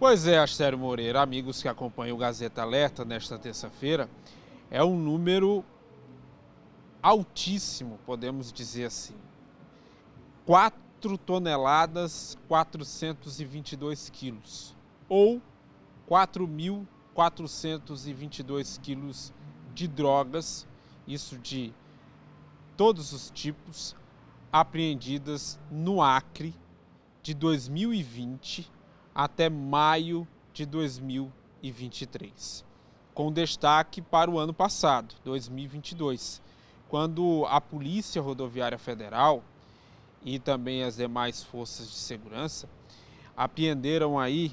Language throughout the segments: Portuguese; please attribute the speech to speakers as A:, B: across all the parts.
A: Pois é, Astério Moreira, amigos que acompanham o Gazeta Alerta nesta terça-feira, é um número altíssimo, podemos dizer assim. 4 toneladas 422 quilos, ou 4.422 quilos de drogas, isso de todos os tipos, apreendidas no Acre de 2020 até maio de 2023, com destaque para o ano passado, 2022, quando a Polícia Rodoviária Federal e também as demais forças de segurança apreenderam aí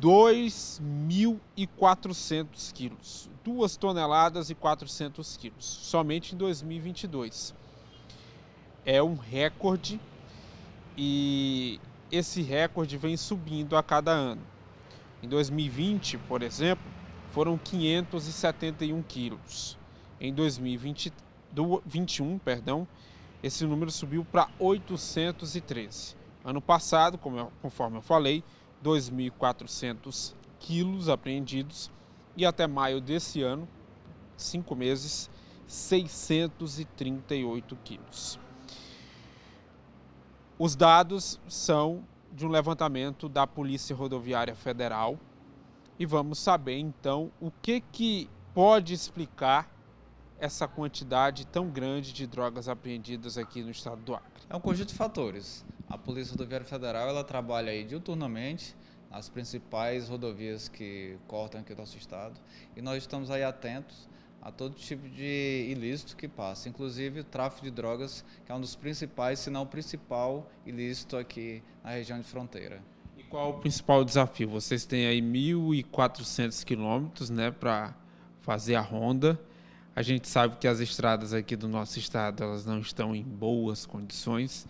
A: 2.400 quilos, 2 toneladas e 400 quilos, somente em 2022. É um recorde e esse recorde vem subindo a cada ano. Em 2020, por exemplo, foram 571 quilos. Em 2021, perdão, esse número subiu para 813. Ano passado, eu, conforme eu falei, 2.400 quilos apreendidos e até maio desse ano, cinco meses, 638 quilos. Os dados são de um levantamento da Polícia Rodoviária Federal e vamos saber então o que, que pode explicar essa quantidade tão grande de drogas apreendidas aqui no estado do Acre.
B: É um conjunto de fatores. A Polícia Rodoviária Federal ela trabalha aí diuturnamente nas principais rodovias que cortam aqui o nosso estado e nós estamos aí atentos a todo tipo de ilícito que passa, inclusive o tráfico de drogas, que é um dos principais, se não o principal ilícito aqui na região de fronteira.
A: E qual o principal desafio? Vocês têm aí 1.400 quilômetros né, para fazer a ronda. A gente sabe que as estradas aqui do nosso estado elas não estão em boas condições.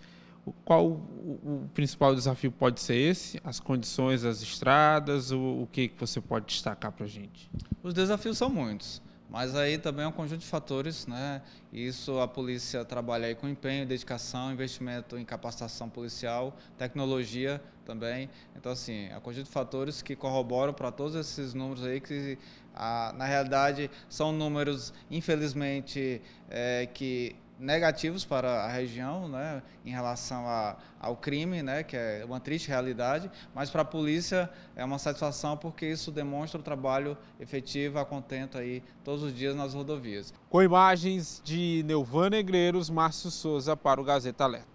A: Qual o, o principal desafio pode ser esse? As condições das estradas? O, o que, que você pode destacar para a gente?
B: Os desafios são muitos. Mas aí também é um conjunto de fatores, né? Isso a polícia trabalha aí com empenho, dedicação, investimento em capacitação policial, tecnologia também. Então assim, é um conjunto de fatores que corroboram para todos esses números aí que na realidade são números infelizmente é, que negativos para a região, né, em relação a, ao crime, né, que é uma triste realidade, mas para a polícia é uma satisfação porque isso demonstra o trabalho efetivo, a contento aí todos os dias nas rodovias.
A: Com imagens de Neuvan Negreiros, Márcio Souza para o Gazeta Alerta.